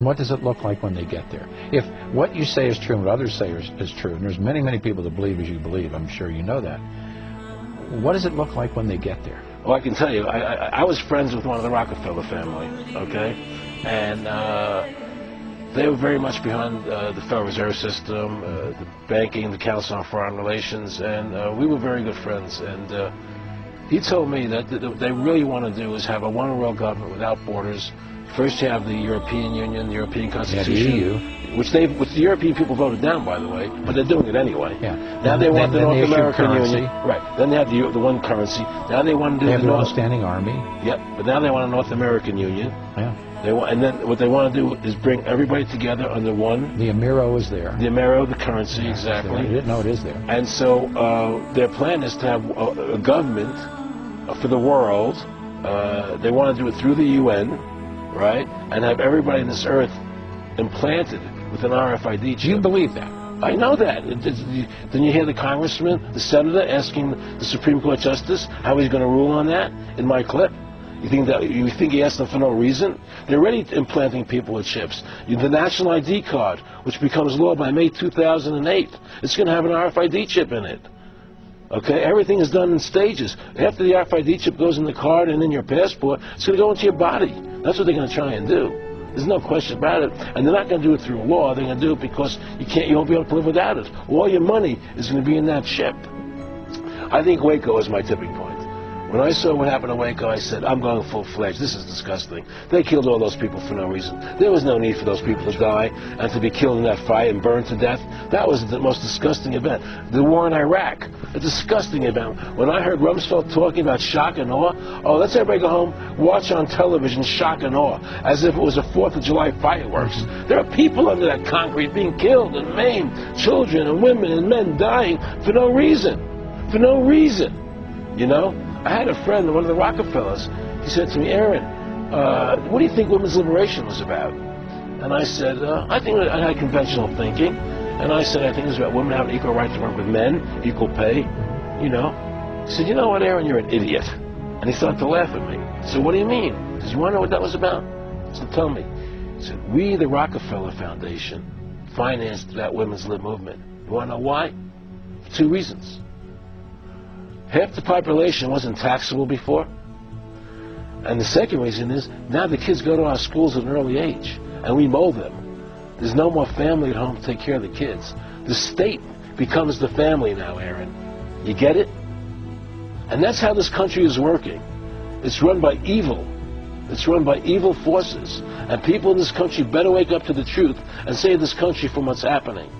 What does it look like when they get there? If what you say is true and what others say is, is true, and there's many, many people that believe as you believe, I'm sure you know that, what does it look like when they get there? Well, I can tell you, I, I, I was friends with one of the Rockefeller family, okay? And uh, they were very much behind uh, the Federal Reserve System, uh, the banking, the Council on Foreign Relations, and uh, we were very good friends. And uh, he told me that what they really want to do is have a one world government without borders, First, you have the European Union, the European Constitution, EU. which they, which the European people voted down, by the way, but they're doing it anyway. Yeah. Now they want then- the North American currency. Union, right? Then they have the the one currency. Now they want to do They have the their own standing army. Yep. But now they want a North American Union. Yeah. They want, and then what they want to do is bring everybody together under one. The Amero is there. The Amero, the currency, I exactly. didn't know it is there. And so uh, their plan is to have a, a government uh, for the world. Uh, they want to do it through the UN, right? And have everybody in this earth implanted with an RFID chip. Do you believe that? I know that. It- it's- you- Then you hear the congressman, the senator, asking the Supreme Court justice how he's going to rule on that in my clip. You think that you think he asked them for no reason? They're already implanting people with chips. The national ID card, which becomes law by May 2008, it's going to have an RFID chip in it. Okay, everything is done in stages. After the RFID chip goes in the card and in your passport, it's going to go into your body. That's what they're going to try and do. There's no question about it. And they're not going to do it through law. They're going to do it because you can't, you won't be able to live without it. All your money is going to be in that ship. I think Waco is my tipping point. When I saw what happened to Waco, I said, I'm going full-fledged. This is disgusting. They killed all those people for no reason. There was no need for those people to die and to be killed in that fight and burned to death. That was the most disgusting event. The war in Iraq, a disgusting event. When I heard Rumsfeld talking about shock and awe, oh, let's everybody go home, watch on television shock and awe, as if it was a 4th of July fireworks. There are people under that concrete being killed and maimed, children and women and men dying for no reason. For no reason. You know? I had a friend, one of the Rockefellers, he said to me, Aaron, uh, what do you think women's liberation was about? And I said, uh, I think I had conventional thinking. And I said, I think it was about women having equal right to work with men, equal pay, you know. He said, you know what, Aaron, you're an idiot. And he started to laugh at me. So what do you mean? He said, you want to know what that was about? Said, tell me. He said, we, the Rockefeller Foundation, financed that women's lib movement. You want to know why? For two reasons. Half the population wasn't taxable before. And the second reason is now the kids go to our schools at an early age and we mold them. There's no more family at home to take care of the kids. The state becomes the family now, Aaron. You get it? And that's how this country is working. It's run by evil. It's run by evil forces. And people in this country better wake up to the truth and save this country from what's happening.